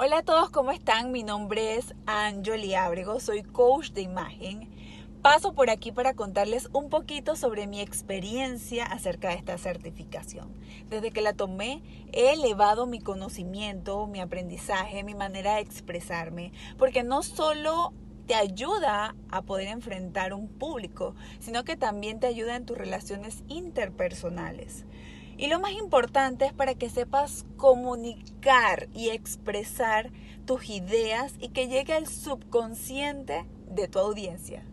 Hola a todos, ¿cómo están? Mi nombre es Anjoli Ábrego, soy coach de imagen. Paso por aquí para contarles un poquito sobre mi experiencia acerca de esta certificación. Desde que la tomé, he elevado mi conocimiento, mi aprendizaje, mi manera de expresarme, porque no solo te ayuda a poder enfrentar un público, sino que también te ayuda en tus relaciones interpersonales. Y lo más importante es para que sepas comunicar y expresar tus ideas y que llegue al subconsciente de tu audiencia.